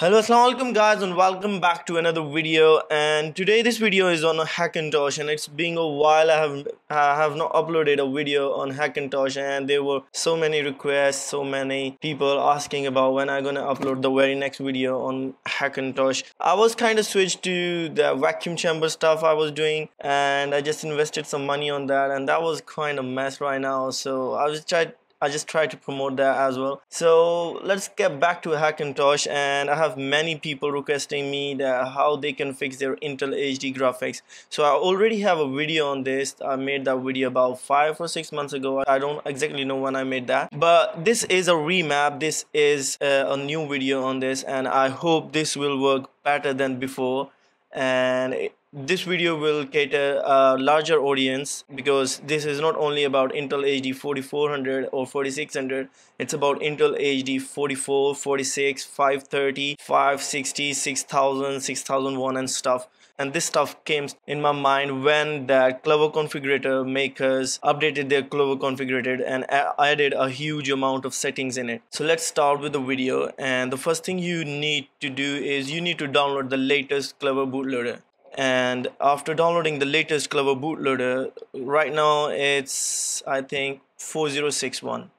Hello assalamualaikum guys and welcome back to another video. And today this video is on a Hackintosh and it's been a while I have I have not uploaded a video on Hackintosh and there were so many requests so many people asking about when I'm gonna upload the very next video on Hackintosh. I was kind of switched to the vacuum chamber stuff I was doing and I just invested some money on that and that was kind of mess right now. So I was trying I just try to promote that as well. So let's get back to Hackintosh and I have many people requesting me that how they can fix their Intel HD graphics. So I already have a video on this. I made that video about five or six months ago. I don't exactly know when I made that. But this is a remap. This is uh, a new video on this and I hope this will work better than before and this video will cater a larger audience because this is not only about Intel HD 4400 or 4600 it's about Intel HD 44 46 530 560 6000 6001 and stuff. And this stuff came in my mind when the Clover configurator makers updated their Clover configurator and added a huge amount of settings in it. So let's start with the video. And the first thing you need to do is you need to download the latest Clover bootloader and after downloading the latest clover bootloader right now it's i think 4061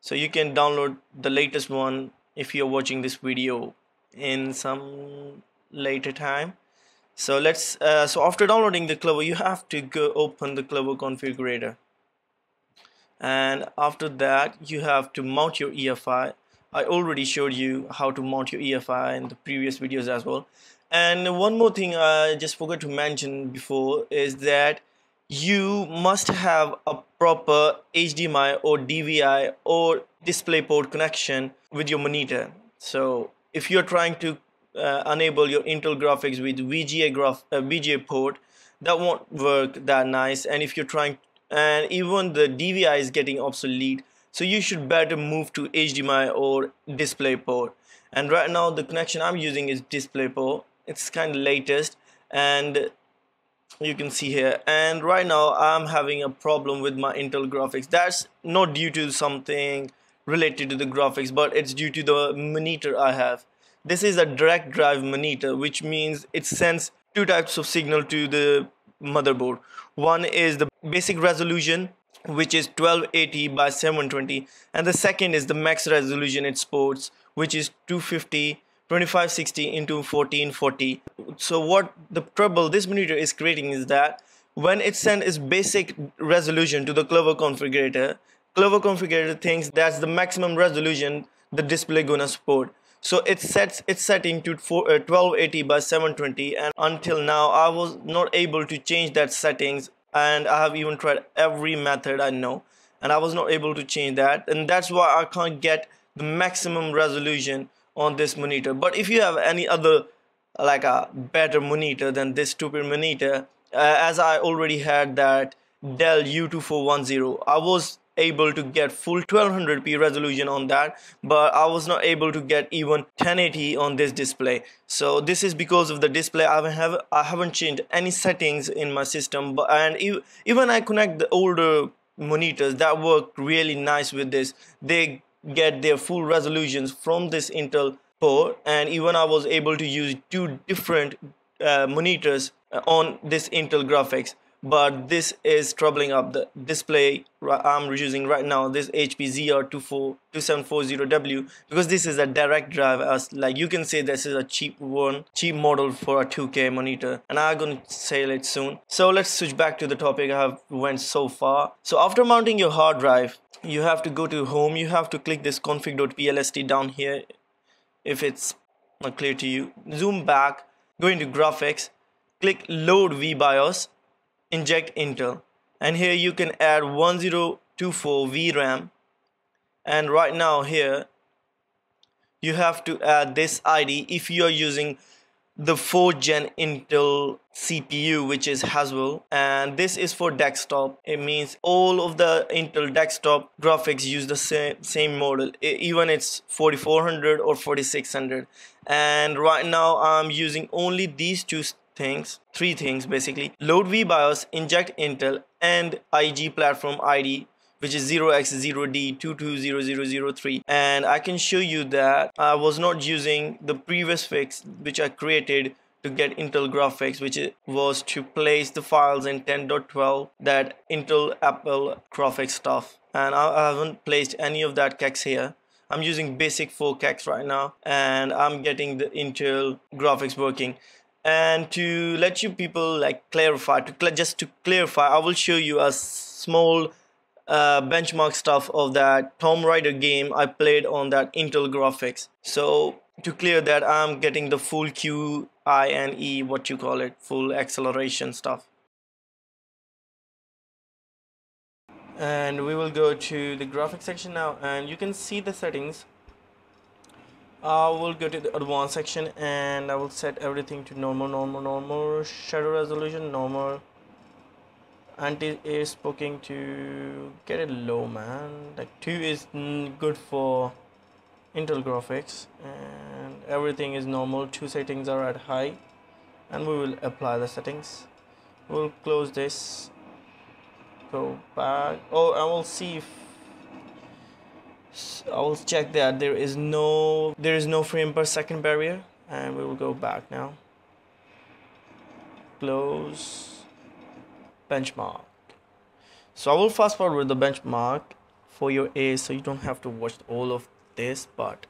so you can download the latest one if you're watching this video in some later time. So let's uh, so after downloading the clover you have to go open the clover configurator. And after that you have to mount your EFI I. Already showed you how to mount your EFI in the previous videos as well and one more thing I just forgot to mention before is that you must have a proper HDMI or DVI or DisplayPort connection with your monitor. So if you're trying to uh, enable your Intel graphics with VGA graph uh, VGA port, that won't work that nice. And if you're trying, and even the DVI is getting obsolete, so you should better move to HDMI or DisplayPort. And right now the connection I'm using is DisplayPort it's kind of latest and you can see here. And right now I'm having a problem with my Intel graphics. That's not due to something related to the graphics but it's due to the monitor I have. This is a direct drive monitor which means it sends two types of signal to the motherboard. One is the basic resolution which is 1280 by 720 and the second is the max resolution it supports which is 250 2560 into 1440 so what the trouble this monitor is creating is that when it sends its basic resolution to the clover configurator clover configurator thinks that's the maximum resolution the display gonna support. So it sets its setting to 1280 uh, by 720 and until now I was not able to change that settings and I have even tried every method I know and I was not able to change that and that's why I can't get the maximum resolution on this monitor. But if you have any other like a better monitor than this stupid monitor uh, as I already had that Dell U2410 I was able to get full 1200p resolution on that but I was not able to get even 1080 on this display. So this is because of the display. I haven't I haven't changed any settings in my system but and even I connect the older monitors that work really nice with this. They get their full resolutions from this Intel port and even I was able to use two different uh, monitors on this Intel graphics but this is troubling up the display I'm using right now this HP ZR2740W because this is a direct drive as like you can say this is a cheap one cheap model for a 2k monitor and I'm gonna sell it soon. So let's switch back to the topic I have went so far. So after mounting your hard drive you have to go to home you have to click this config.plist down here if it's not clear to you. Zoom back go into graphics click load vbios inject Intel. And here you can add 1024 VRAM and right now here you have to add this ID if you are using the 4th gen Intel CPU which is Haswell. And this is for desktop. It means all of the Intel desktop graphics use the same same model. Even it's 4400 or 4600 and right now I'm using only these two things three things basically. Load vbios inject intel and ig platform id which is 0x0d220003 and I can show you that I was not using the previous fix which I created to get Intel graphics which was to place the files in 10.12 that Intel Apple graphics stuff. And I haven't placed any of that kext here. I'm using basic 4 kext right now and I'm getting the Intel graphics working and to let you people like clarify to cl just to clarify I will show you a small uh, benchmark stuff of that Tomb Raider game I played on that Intel graphics. So to clear that I'm getting the full Q I and E what you call it full acceleration stuff. And we will go to the graphics section now and you can see the settings Uh, I will go to the advanced section and I will set everything to normal normal normal. Shadow resolution normal. Anti-aliasing to get it low man. Like 2 is good for Intel graphics and everything is normal. Two settings are at high and we will apply the settings. We'll close this. Go back. Oh I will see if I will check that. There is no there is no frame per second barrier. And we will go back now. Close. Benchmark. So I will fast forward with the benchmark for your A so you don't have to watch all of this but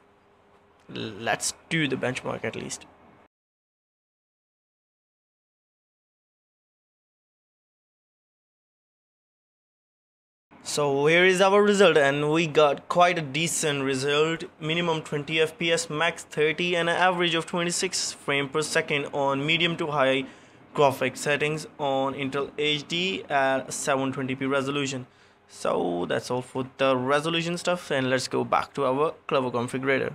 let's do the benchmark at least so here is our result and we got quite a decent result. Minimum 20 fps max 30 and an average of 26 frame per second on medium to high graphics settings on intel hd at 720p resolution. So that's all for the resolution stuff and let's go back to our clover configurator.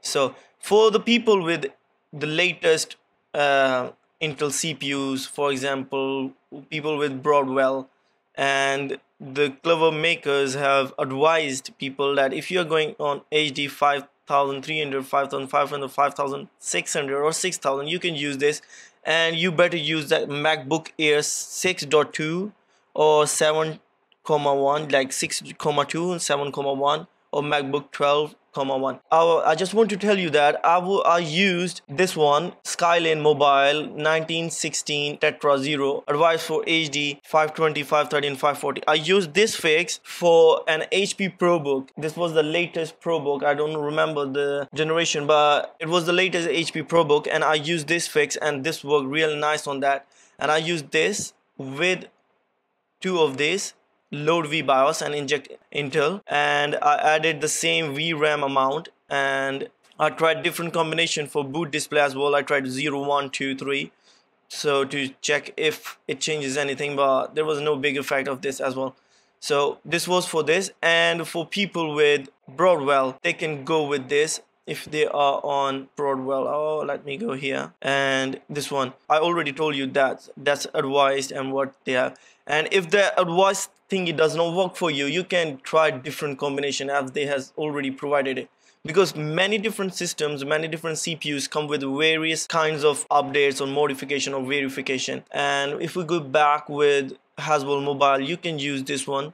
So for the people with the latest uh, intel cpus for example people with broadwell and the clover makers have advised people that if you are going on HD 5300, 5500, 5600 or 6000 you can use this. And you better use that MacBook Air 6.2 or 7.1 like 6.2 and 7.1 or MacBook 12 comma 1 I, just want to tell you that I, I used this one Skylake Mobile 1916 Tetra Zero advice for HD 520 530 and 540 I used this fix for an HP ProBook. This was the latest ProBook. I don't remember the generation but it was the latest HP ProBook and I used this fix and this worked real nice on that. And I used this with two of these load VBIOS and inject Intel and I added the same VRAM amount and I tried different combination for boot display as well. I tried 0 1 2 3 so to check if it changes anything but there was no big effect of this as well. So this was for this and for people with Broadwell they can go with this if they are on Broadwell. Oh let me go here. And this one. I already told you that that's advised and what they have. And if the advice thingy does not work for you you can try different combination as they has already provided it. Because many different systems many different cpus come with various kinds of updates or modification or verification. And if we go back with haswell mobile you can use this one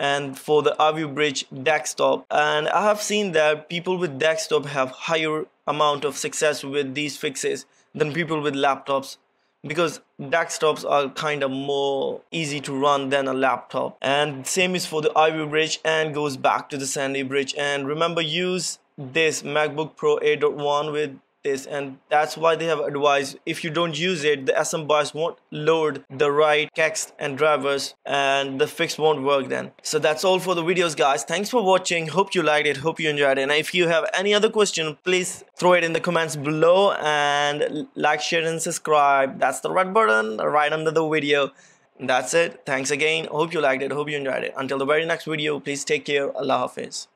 and for the Ivy Bridge desktop. And I have seen that people with desktop have higher amount of success with these fixes than people with laptops because desktops are kind of more easy to run than a laptop. And same is for the Ivy Bridge and goes back to the Sandy Bridge. And remember use this MacBook Pro 8.1 with this and that's why they have advised if you don't use it the SM won't load the right text and drivers and the fix won't work then. So that's all for the videos guys. Thanks for watching. Hope you liked it. Hope you enjoyed it. And if you have any other question please throw it in the comments below and like share and subscribe. That's the red button right under the video. That's it. Thanks again. Hope you liked it. Hope you enjoyed it. Until the very next video please take care. Allah hafiz